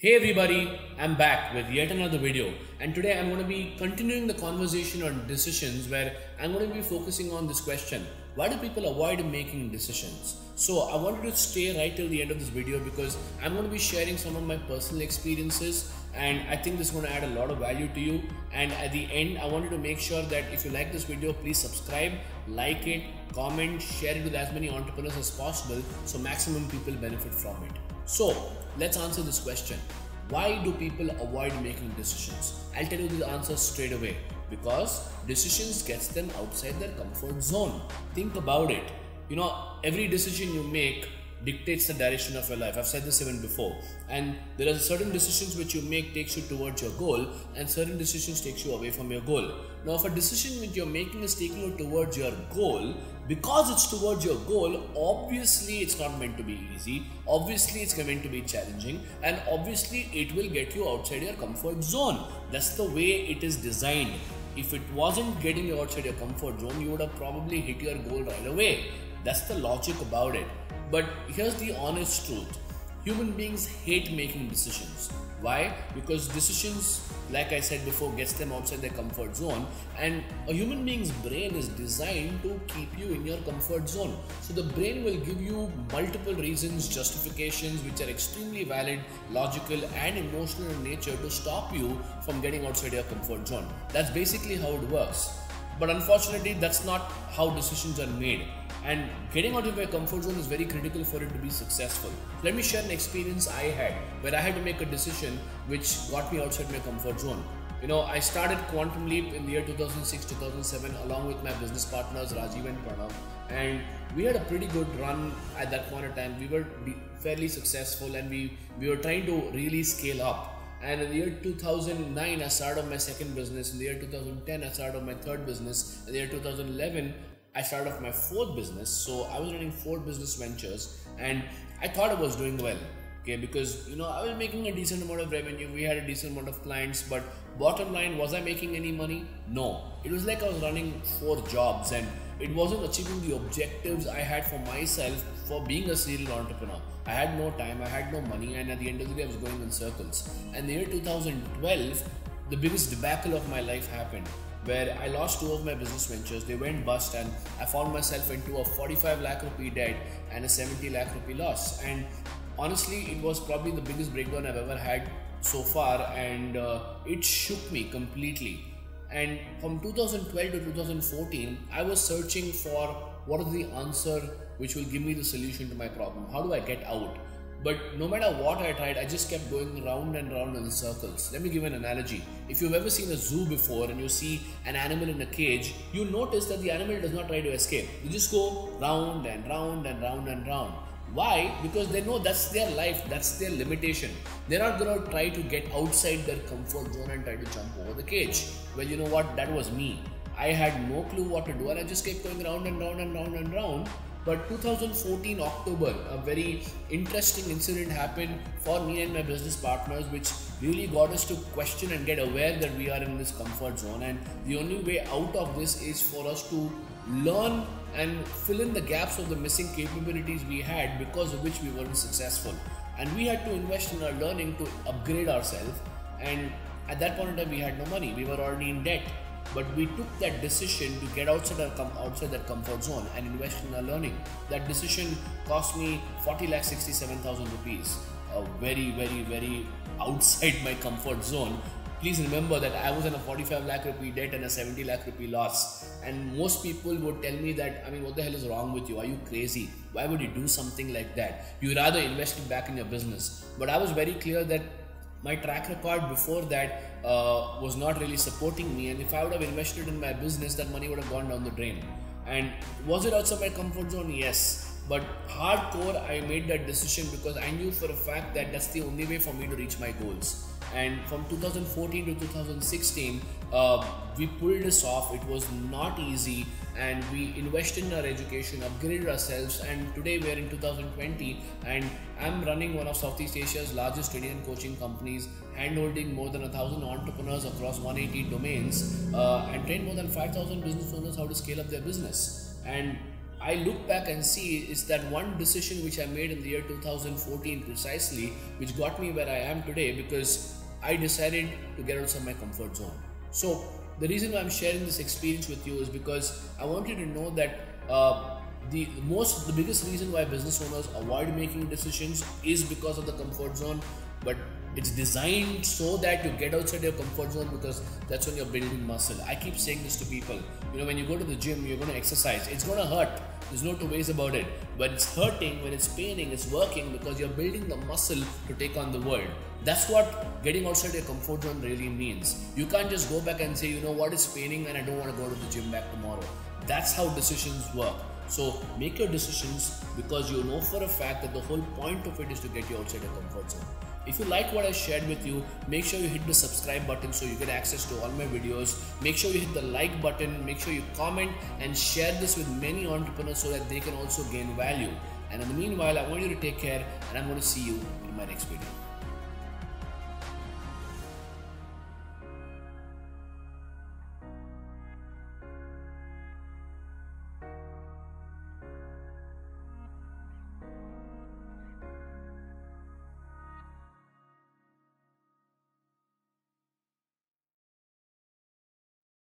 Hey everybody, I'm back with yet another video and today I'm going to be continuing the conversation on decisions where I'm going to be focusing on this question why do people avoid making decisions? So I wanted to stay right till the end of this video because I'm going to be sharing some of my personal experiences and I think this is going to add a lot of value to you and at the end I wanted to make sure that if you like this video please subscribe, like it, comment, share it with as many entrepreneurs as possible so maximum people benefit from it. So let's answer this question. Why do people avoid making decisions? I'll tell you the answer straight away. Because decisions gets them outside their comfort zone. Think about it. You know, every decision you make dictates the direction of your life. I've said this even before. And there are certain decisions which you make takes you towards your goal and certain decisions takes you away from your goal. Now if a decision which you're making is taking you towards your goal, because it's towards your goal, obviously it's not meant to be easy. Obviously it's meant to be challenging and obviously it will get you outside your comfort zone. That's the way it is designed. If it wasn't getting you outside your comfort zone, you would have probably hit your goal right away. That's the logic about it. But here's the honest truth human beings hate making decisions. Why? Because decisions, like I said before, gets them outside their comfort zone, and a human being's brain is designed to keep you in your comfort zone. So the brain will give you multiple reasons, justifications, which are extremely valid, logical, and emotional in nature to stop you from getting outside your comfort zone. That's basically how it works. But unfortunately, that's not how decisions are made. And getting out of your comfort zone is very critical for it to be successful. Let me share an experience I had where I had to make a decision which got me outside my comfort zone. You know, I started Quantum Leap in the year 2006 2007 along with my business partners Rajiv and Pranav. And we had a pretty good run at that point of time. We were fairly successful and we, we were trying to really scale up and in the year 2009, I started my second business. In the year 2010, I started my third business. In the year 2011, I started off my fourth business. So I was running four business ventures and I thought I was doing well. Okay, because you know I was making a decent amount of revenue, we had a decent amount of clients, but bottom line, was I making any money? No. It was like I was running four jobs and it wasn't achieving the objectives I had for myself for being a serial entrepreneur. I had no time, I had no money, and at the end of the day, I was going in circles. And the year 2012, the biggest debacle of my life happened where I lost two of my business ventures. They went bust, and I found myself into a 45 lakh rupee debt and a 70 lakh rupee loss. And honestly, it was probably the biggest breakdown I've ever had so far, and uh, it shook me completely. And from 2012 to 2014, I was searching for what is the answer which will give me the solution to my problem. How do I get out? But no matter what I tried, I just kept going round and round in circles. Let me give an analogy. If you've ever seen a zoo before and you see an animal in a cage, you notice that the animal does not try to escape. You just go round and round and round and round. Why? Because they know that's their life, that's their limitation. They're not gonna try to get outside their comfort zone and try to jump over the cage. Well, you know what? That was me. I had no clue what to do and I just kept going round and round and round and round. But 2014 October, a very interesting incident happened for me and my business partners, which really got us to question and get aware that we are in this comfort zone. And the only way out of this is for us to learn and fill in the gaps of the missing capabilities we had because of which we weren't successful. And we had to invest in our learning to upgrade ourselves. And at that point in time, we had no money. We were already in debt. But we took that decision to get outside our com- outside that comfort zone and invest in our learning. That decision cost me 40 lakh 67,000 rupees. A very, very, very outside my comfort zone please remember that I was in a 45 lakh rupee debt and a 70 lakh rupee loss. And most people would tell me that, I mean, what the hell is wrong with you? Are you crazy? Why would you do something like that? You rather invest it back in your business. But I was very clear that my track record before that uh, was not really supporting me. And if I would have invested in my business, that money would have gone down the drain. And was it outside my comfort zone? Yes. But hardcore, I made that decision because I knew for a fact that that's the only way for me to reach my goals and from 2014 to 2016 uh, we pulled this off. It was not easy. And we invested in our education upgraded ourselves. And today we are in 2020 and i'm running one of southeast asia's largest training and coaching companies handholding more than a thousand entrepreneurs across 180 domains uh, and train more than 5000 business owners how to scale up their business. And I look back and see is that one decision which I made in the year 2014 precisely, which got me where I am today because I decided to get outside my comfort zone. So the reason why I'm sharing this experience with you is because I want you to know that uh, the most, the biggest reason why business owners avoid making decisions is because of the comfort zone. But it's designed so that you get outside your comfort zone because that's when you're building muscle. I keep saying this to people. You know, when you go to the gym, you're going to exercise. It's going to hurt. There's no two ways about it. But it's hurting when it's paining, it's working because you're building the muscle to take on the world. That's what getting outside your comfort zone really means. You can't just go back and say, you know what is paining and I don't want to go to the gym back tomorrow. That's how decisions work. So make your decisions because you know for a fact that the whole point of it is to get you outside your comfort zone. If you like what I shared with you, make sure you hit the subscribe button so you get access to all my videos. Make sure you hit the like button, make sure you comment and share this with many entrepreneurs so that they can also gain value. And in the meanwhile, I want you to take care and I'm going to see you in my next video.